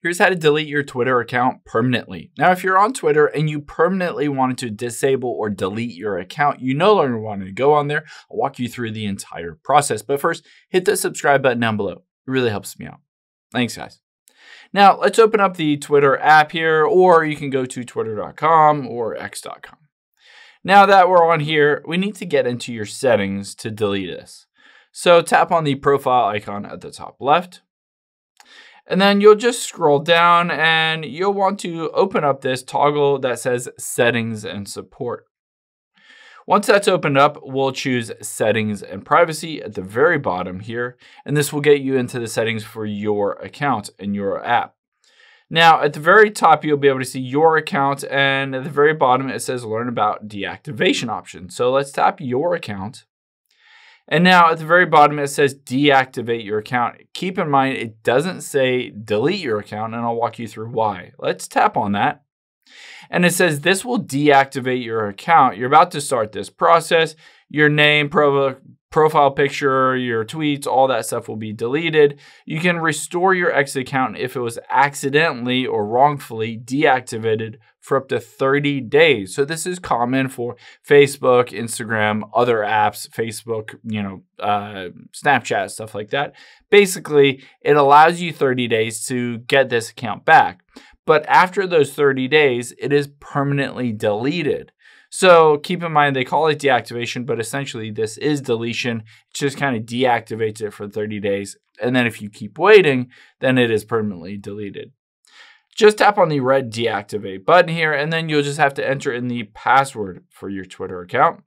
Here's how to delete your Twitter account permanently. Now, if you're on Twitter and you permanently wanted to disable or delete your account, you no longer want to go on there. I'll walk you through the entire process. But first, hit the subscribe button down below. It really helps me out. Thanks, guys. Now, let's open up the Twitter app here, or you can go to twitter.com or x.com. Now that we're on here, we need to get into your settings to delete this. So tap on the profile icon at the top left. And then you'll just scroll down and you'll want to open up this toggle that says settings and support. Once that's opened up, we'll choose settings and privacy at the very bottom here, and this will get you into the settings for your account and your app. Now, at the very top, you'll be able to see your account, and at the very bottom, it says learn about deactivation options. So let's tap your account. And now at the very bottom, it says deactivate your account. Keep in mind, it doesn't say delete your account, and I'll walk you through why. Let's tap on that. And it says this will deactivate your account. You're about to start this process. Your name, profile picture, your tweets, all that stuff will be deleted. You can restore your X account if it was accidentally or wrongfully deactivated for up to 30 days. So this is common for Facebook, Instagram, other apps, Facebook, you know, uh, Snapchat, stuff like that. Basically, it allows you 30 days to get this account back. But after those 30 days, it is permanently deleted. So keep in mind, they call it deactivation, but essentially this is deletion. It just kind of deactivates it for 30 days. And then if you keep waiting, then it is permanently deleted. Just tap on the red deactivate button here, and then you'll just have to enter in the password for your Twitter account.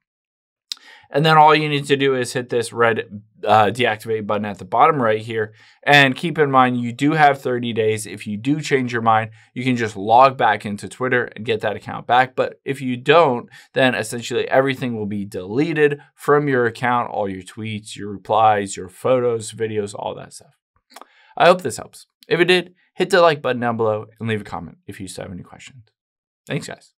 And then all you need to do is hit this red uh, deactivate button at the bottom right here. And keep in mind, you do have 30 days. If you do change your mind, you can just log back into Twitter and get that account back. But if you don't, then essentially everything will be deleted from your account, all your tweets, your replies, your photos, videos, all that stuff. I hope this helps. If it did, hit the like button down below and leave a comment if you still have any questions. Thanks, guys.